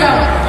go.